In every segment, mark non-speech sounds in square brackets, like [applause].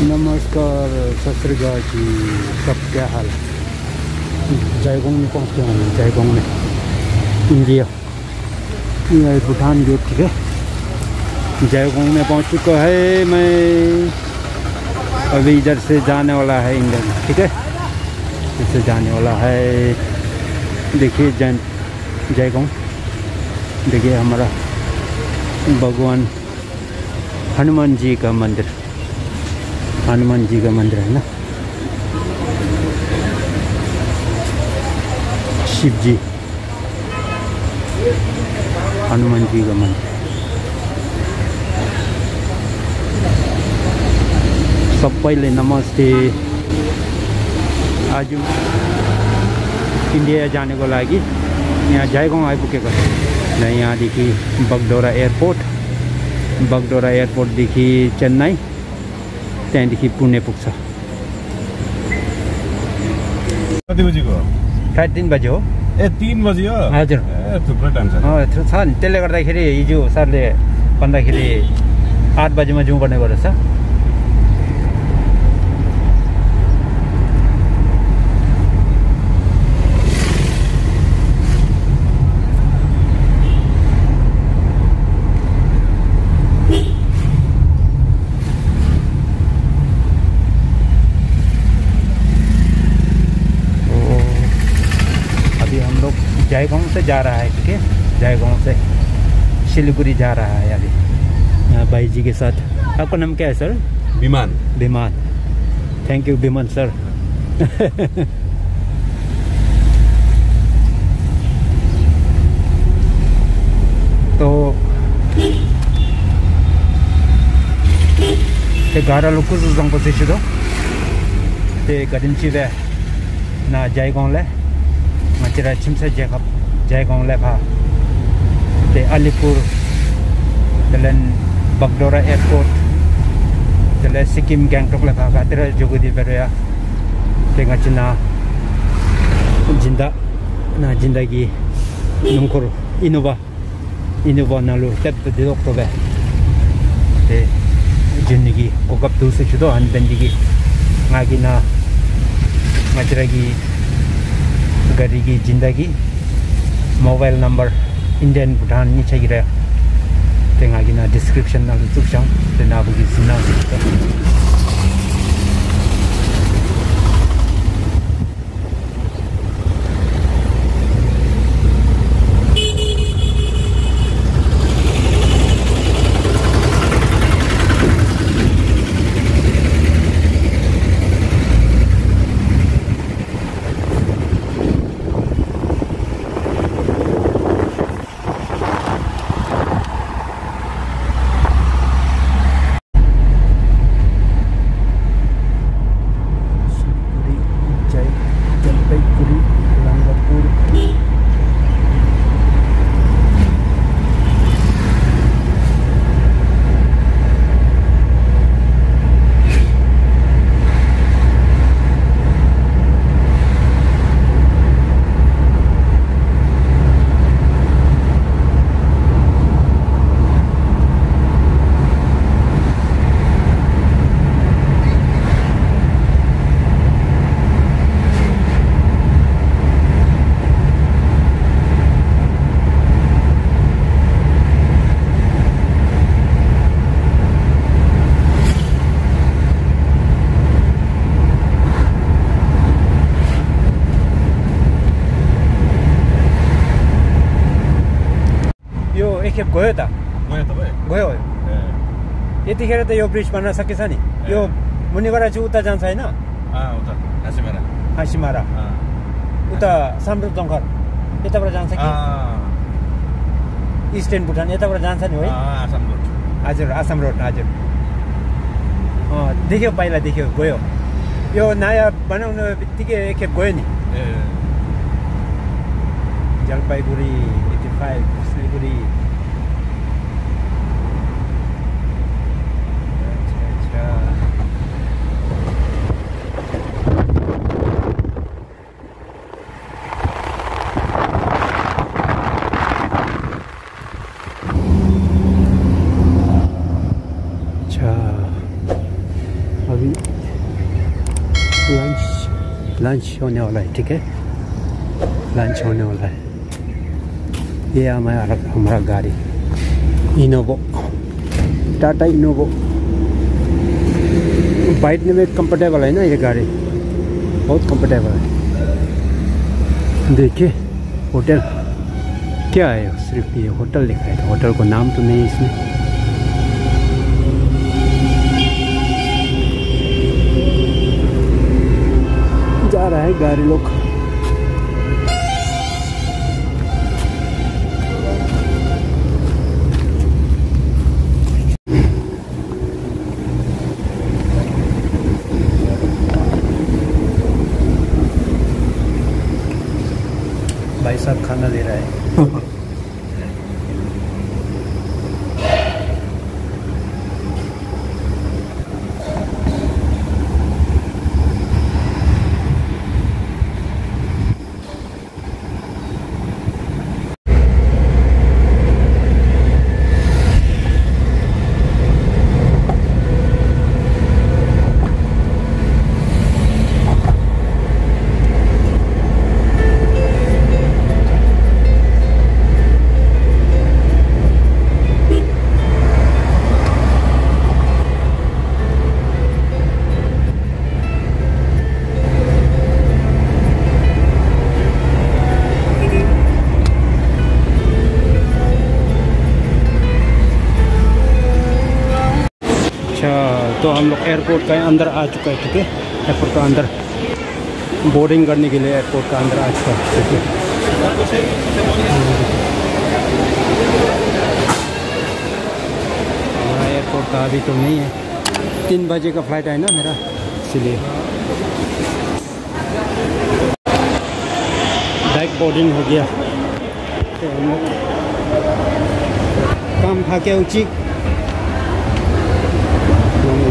नमस्कार सत श्रीकाल जी सब क्या हाल जयगोंग में पहुँच गया हूँ जयगोंग में इंडिया भूटान गेट ठीक है जयगोंग में पहुँच चुका है मैं अभी इधर से जाने वाला है इंडिया में ठीक है इससे जाने वाला है देखिए जैन जयगोंग देखिए हमारा भगवान हनुमान जी का मंदिर हनुमान जी का मंदिर है ना शिव जी हनुमान जी का मंदिर सबैले नमस्ते। आज इन्डिया जानेको लागि यहाँ जयगाउँ आइपुगेको र यहाँदेखि बगडोरा एयरपोर्ट। बगडोरा एयरपोर्टदेखि चेन्नई। त्यहाँदेखि पुणे पुग्छ। कति बजीको? साढे तिन बजी हो। ए तिन बजी हो? हजुर। ए थुप्रै टाइम छ नि त्यसले गर्दाखेरि हिजो सरले भन्दाखेरि आठ बजीमा जाउँ पर्ने गरेछ। तो जयगाँव से जा रहा है ठीक है? जयगाँव से सिलीगुड़ी जा रहा है अभी। भाई जी के साथ। आपका नाम क्या है सर? विमान। विमान। थैंक यू विमान सर [laughs] तो गारा गारालो कुजू जांको सिशिदो ते गदिनचिवे ना जायगांवले matira chimsa jacob jaigong lepa the alipur then bagdora airport the sikkim gangtok lepa katira jogudi beroya te ngachina jinda na jinda gi nungkor inova inova nalu tep de doktobe te jinnigi kokap tu se chudo an dendigi ngagi na matira gi gari ki jindagi mobile number indian bhutan ni chagi ra te nga gi na description na zu chang te na bu gi sina एकखेप गयो त गयो तपाईँ गयो ए यतिखेर त यो bridge बन्न सकेछ नि यो मुनिबाट चाहिँ उता जान्छ होइन हाँसीमारा उता साम्रो जङ्घर यताबाट जान्छ कि इस्टर्न भुटान यताबाट जान्छ नि है आसाम रोड हजुर आसाम रोड हजुर देख्यो पहिला देख्यो गयो यो नयाँ बनाउने बित्तिकै एकखेप गयो नि Jalpaiguri eighty five Siliguri launch होने वाला है, ठीक है? लंच होने वाला है। ये हमारा हमारा गाड़ी। इनोवो। टाटा इनोवो। बैठने में कंफर्टेबल है ना ये गाड़ी? बहुत कंफर्टेबल है। देखिए, होटल। क्या है, सिर्फ़ ये होटल लिखा है। होटल को नाम तो नहीं है इसमें। गाड़ी लोग। भाई साहब खाना दे रहा है। तो हम लोग एयरपोर्ट का अंदर आ चुका है, ठीक है? एयरपोर्ट का अंदर। बोर्डिंग करने के लिए एयरपोर्ट का अंदर आ चुका है, ठीक है? हमारा एयरपोर्ट का अभी तो नहीं है। तीन बजे का फ़्लाइट है ना मेरा, इसलिए। बैक बोर्डिंग हो गया। तो हम लोग काम खा के ऊँची।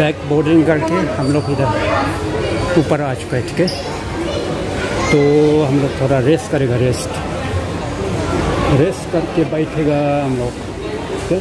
बैक बोर्डिंग करके हम लोग इधर ऊपर आज बैठ के तो हम लोग थोड़ा रेस्ट करेगा रेस्ट रेस्ट करके बैठेगा हम लोग, ठीक है?